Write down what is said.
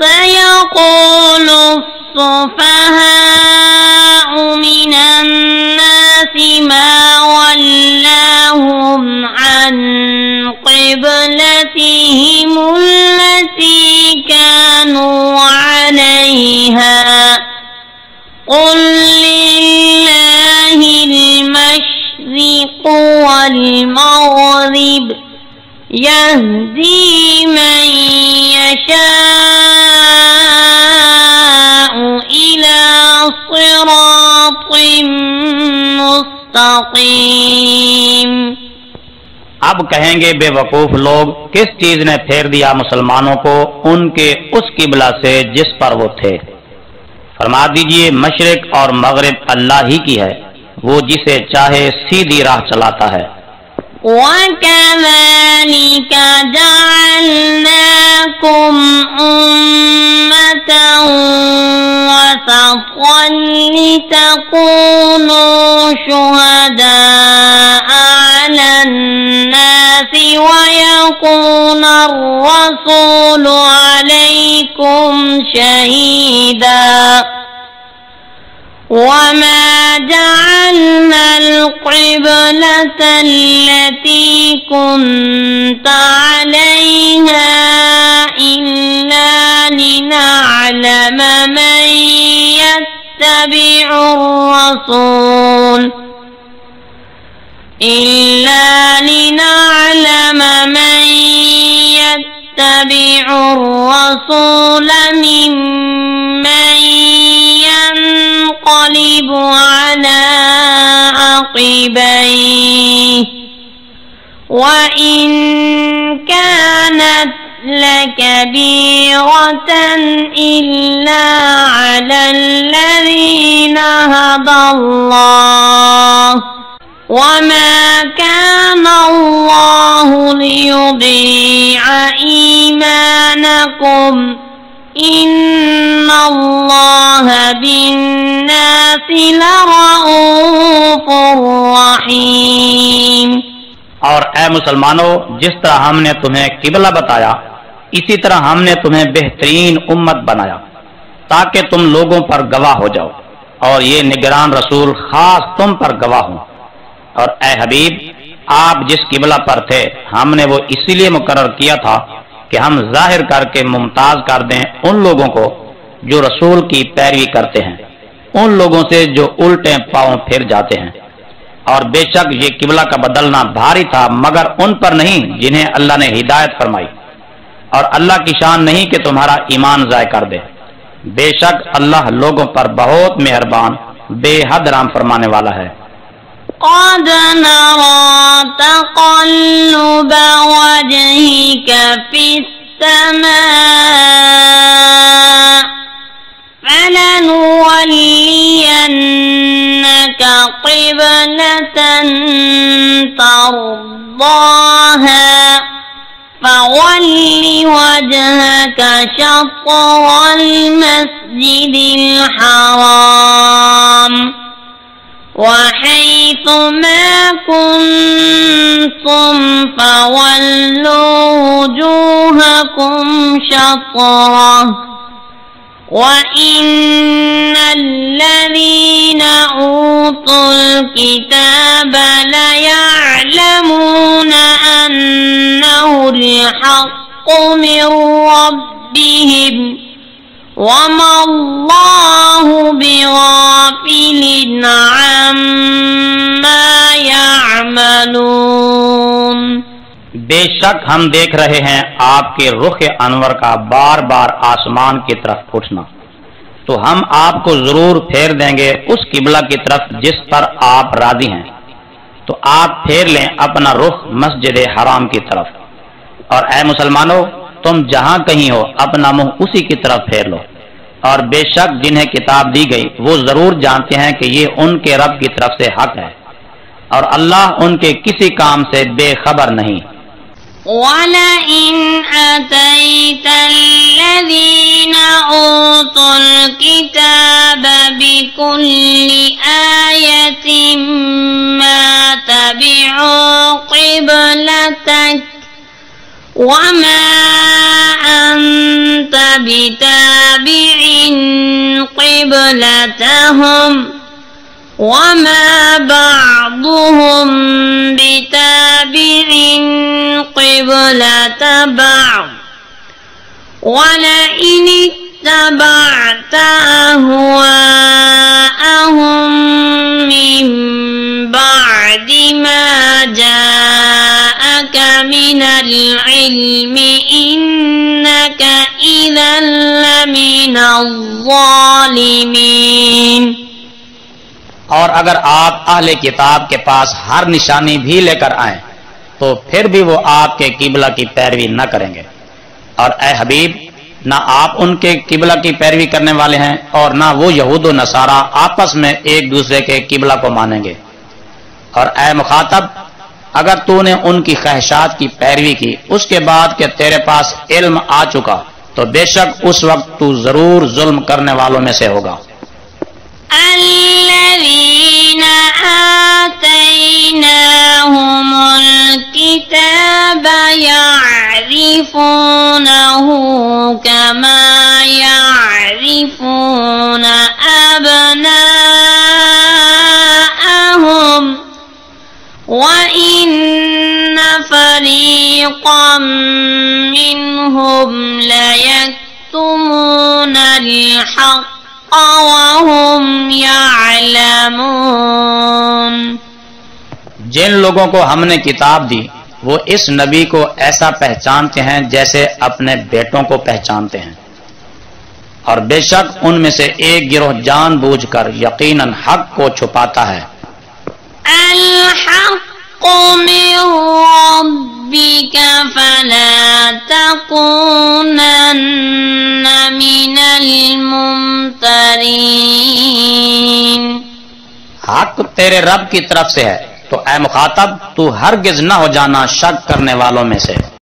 سيقول السفهاء من الناس ما ولاهم عن قبلتهم التي كانوا عليها. قل لله المشرق والمغرب يهدي من يشاء صراط مستقيم अब कहेंगे बेवकूफ लोग किस चीज ने फेर दिया मुसलमानों को उनके उस किबला से जिस पर वो थे फरमा दीजिए मशरक और मगरब अल्लाह ही की है वो जिसे चाहे सीधी राह चलाता है وكذلك جعلناكم أمة وسطا لتكونوا شهداء على الناس ويكون الرسول عليكم شهيدا. وما جعلنا القبلة التي كنت عليها إلا لنعلم من يتبع الرسول إلا لنعلم من يتبع الرسول ممن ينقلب عقبيه وإن كانت لكبيرة إلا على الذين هدى الله. وما كان الله ليضيع إيمانكم. إن الله بالناس لرؤوف رحيم और ए मुसलमानों जिस तरह हमने तुम्हें किबला बताया इसी तरह हमने तुम्हें बेहतरीन उम्मत बनाया ताकि तुम लोगों पर गवाह हो जाओ और ये निगरान रसूल खास तुम पर गवाह हो और ए हबीब आप जिस किबला पर थे हमने वो इसीलिए मुकर्र किया था कि हम ज़ाहिर करके मुमताज़ कर दें उन लोगों को जो रसूल की पैरवी करते हैं, उन लोगों से जो उल्टे पाव फिर जाते हैं। और बेशक ये किबला का बदलना भारी था, मगर उन पर नहीं, जिन्हें अल्लाह ने हिदायत फरमाई। और अल्लाह की शान नहीं कि तुम्हारा ईमान ज़ाय कर दे। बेशक अल्लाह लोगों पर बहुत मेहरबान, बेहद राम फरमाने वाला है। تقلب وجهك في السماء فلنولينك قبلة ترضاها فول وجهك شطر المسجد الحرام وحيث ما كنتم فولوا وجوهكم شطرة. وإن الذين أوتوا الكتاب ليعلمون أنه الحق من ربهم وما الله عما يعملون बेशक हम देख रहे हैं आपके रुख अनवर का बार बार आसमान की तरफ उठना तो हम आपको जरूर फेर देंगे उस किबला की तरफ जिस पर आप राजी हैं तो आप फेर लें अपना रुख मस्जिद हराम की तरफ और ए मुसलमानों तुम जहां कहीं हो अपना मुंह उसी की तरफ फेर लो और बेशक जिन्हें किताब दी गई वो जरूर जानते हैं कि ये उनके रब की तरफ से हक है और अल्लाह उनके किसी काम से बेखबर नहीं ولئن أتيت الذين أوتوا الكتاب بكل آية ما تبعوا قبلتك وما أنت بتابع قبلتهم وما بعضهم بتابع قبلة بعض ولئن اتبعت أهواءهم من بعد ما جاءك من العلم إنك إذا لمن الظالمين और अगर आप अहले किताब के पास हर निशानी भी लेकर आए तो फिर भी वो आपके किबला की पैरवी न करेंगे और ए हबीब ना आप उनके किबला की पैरवी करने वाले हैं और ना वो यहूद नसारा आपस में एक दूसरे के किबला को मानेंगे और ए मुखातब अगर तूने उनकी ख्वाहिशात की पैरवी की उसके बाद के तेरे पास इल्म आ चुका तो बेशक उस वक्त तू जरूर जुल्म करने वालों में से होगा الذين آتيناهم الكتاب يعرفونه كما يعرفون أبناءهم وإن فريقا منهم ليكتمون الحق وهم يعلمون जिन लोगों को हमने किताब दी वो इस नबी को ऐसा पहचानते हैं जैसे अपने बेटों को पहचानते हैं और बेशक उनमें से एक गिरोह जानबूझकर यकीनन हक को छुपाता है الحق من ربك فلا تكونن من الممترين हक तेरे रब की तरफ से है तो ए मुखातब तू हरगिज न हो जाना शक करने वालों में से